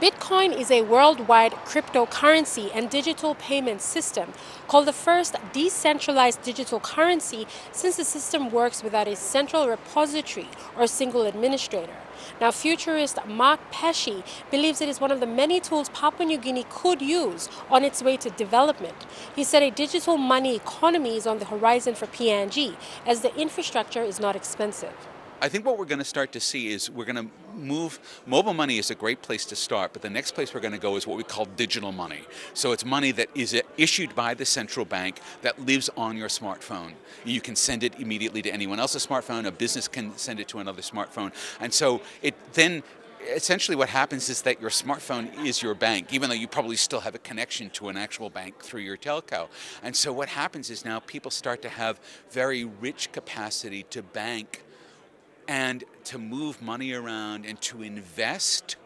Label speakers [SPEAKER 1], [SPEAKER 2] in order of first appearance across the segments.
[SPEAKER 1] Bitcoin is a worldwide cryptocurrency and digital payment system called the first decentralized digital currency since the system works without a central repository or single administrator. Now, futurist Mark Pesce believes it is one of the many tools Papua New Guinea could use on its way to development. He said a digital money economy is on the horizon for PNG as the infrastructure is not expensive.
[SPEAKER 2] I think what we're going to start to see is we're going to move, mobile money is a great place to start, but the next place we're going to go is what we call digital money. So it's money that is issued by the central bank that lives on your smartphone. You can send it immediately to anyone else's smartphone, a business can send it to another smartphone. And so it then essentially what happens is that your smartphone is your bank, even though you probably still have a connection to an actual bank through your telco. And so what happens is now people start to have very rich capacity to bank and to move money around and to invest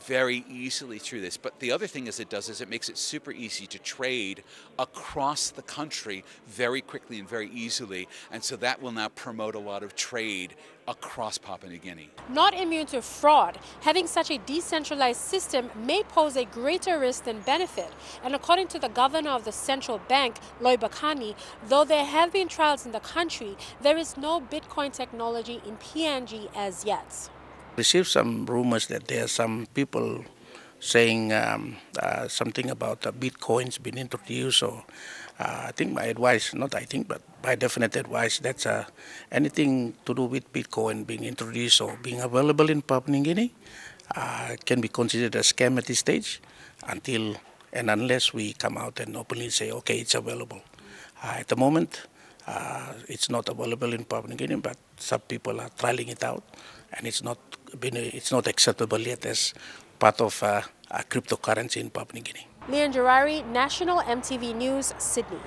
[SPEAKER 2] very easily through this. But the other thing is it does is it makes it super easy to trade across the country very quickly and very easily. And so that will now promote a lot of trade across Papua New Guinea.
[SPEAKER 1] Not immune to fraud, having such a decentralized system may pose a greater risk than benefit. And according to the governor of the central bank, Loy Bakani, though there have been trials in the country, there is no Bitcoin technology in PNG as yet
[SPEAKER 3] received some rumors that there are some people saying um, uh, something about uh, bitcoins being introduced. So uh, I think my advice, not I think, but my definite advice, that's uh, anything to do with Bitcoin being introduced or being available in Papua New Guinea uh, can be considered a scam at this stage until and unless we come out and openly say, okay, it's available. Uh, at the moment, it's not available in Papua New Guinea, but some people are trialing it out, and it's not been it's not acceptable yet as part of uh, a cryptocurrency in Papua New Guinea.
[SPEAKER 1] Leon Gerari, National EMTV News, Sydney.